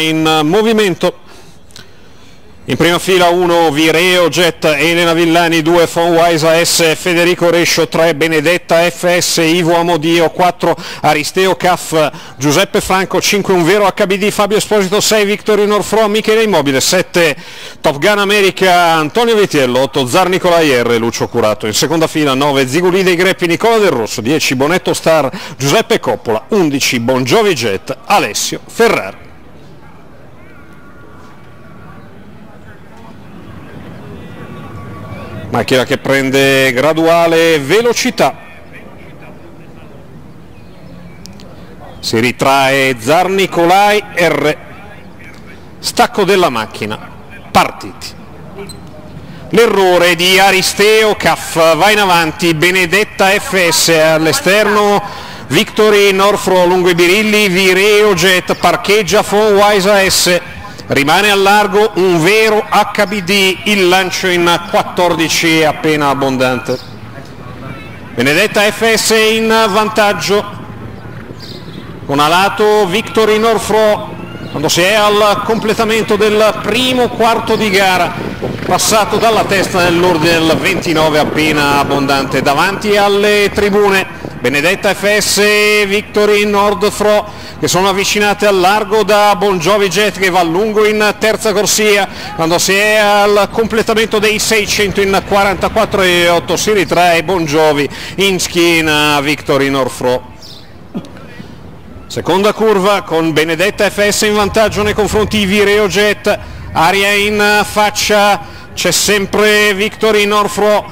in movimento. In prima fila 1 Vireo Jet, Elena Villani 2 Fonwise S, Federico Rescio 3 Benedetta FS, Ivo Amodio 4 Aristeo Caff, Giuseppe Franco 5 Un Vero HBD, Fabio Esposito 6 Victory Norfro, Michele Immobile 7 Top Gun America, Antonio Vitiello 8 Zar Nicolai R, Lucio Curato. In seconda fila 9 Ziguli dei Greppi, Nicola Del Rosso 10 Bonetto Star, Giuseppe Coppola 11 Bon Jovi Jet, Alessio Ferrari macchina che prende graduale velocità. Si ritrae Zar Nicolai R. Stacco della macchina. Partiti. L'errore di Aristeo Caff. Va in avanti Benedetta FS all'esterno. Victory Norfro lungo i birilli. Vireo Jet parcheggia Fonwise S rimane al largo un vero HBD, il lancio in 14 è appena abbondante. Benedetta FS in vantaggio, con a lato Victory Norfro quando si è al completamento del primo quarto di gara, passato dalla testa dell'ordine del 29 appena abbondante, davanti alle tribune Benedetta FS, Victory Nordfro che sono avvicinate al largo da Bon Jovi Jet che va lungo in terza corsia quando si è al completamento dei 600 in 44 e 8 si ritrae Bon Jovi in schiena Victory Norfro. Seconda curva con Benedetta FS in vantaggio nei confronti di Vireo Jet, aria in faccia, c'è sempre Victory Norfro,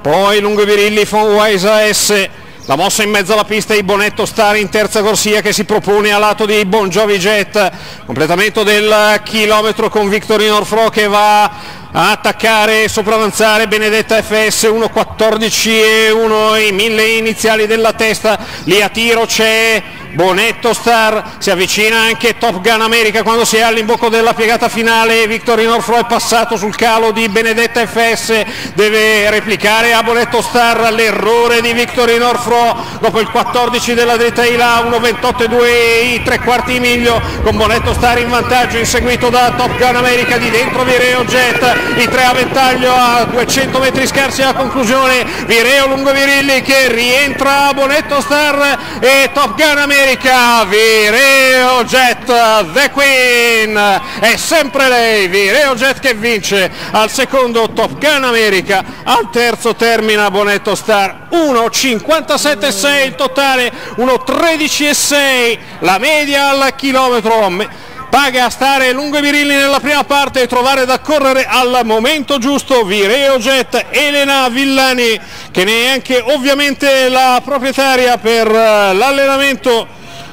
poi lungo i birilli Fonwise S la mossa in mezzo alla pista di Bonetto Star in terza corsia che si propone a lato di Bon Jovi Jet, completamento del chilometro con Victorino Orfro che va a attaccare e sopravanzare Benedetta FS 1.14 e 1 i mille iniziali della testa, lì a tiro c'è Bonetto Star, si avvicina anche Top Gun America quando si è all'imbocco della piegata finale, Victorino Orfro è passato sul calo di Benedetta FS, deve replicare a Bonetto Star l'errore di Victorino Orfro dopo il 14 della dritta Ila, 1.28 e 2 i tre quarti miglio. Con Bonetto Star in vantaggio inseguito da Top Gun America di dentro Vireo Jet, i tre a ventaglio a 200 metri scarsi alla conclusione, Vireo lungo Virilli che rientra a Bonetto Star e Top Gun America America, Vireo Jet, The Queen, è sempre lei, Vireo Jet che vince al secondo Top Gun America, al terzo termina Bonetto Star, 1.57.6 il totale, 1.13.6 la media al chilometro. Paga a stare lungo i birilli nella prima parte e trovare da correre al momento giusto Vireo Jet, Elena Villani che ne è anche ovviamente la proprietaria per eh, l'allenamento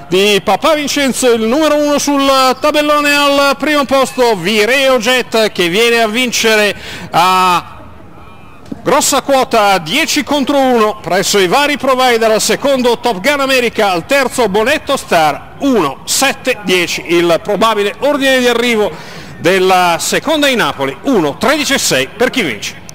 di Papà Vincenzo, il numero uno sul tabellone al primo posto, Vireo Jet che viene a vincere a Grossa quota 10 contro 1 presso i vari provider al secondo Top Gun America, al terzo Bonetto Star 1, 7, 10 il probabile ordine di arrivo della seconda in Napoli 1, 13 6 per chi vince.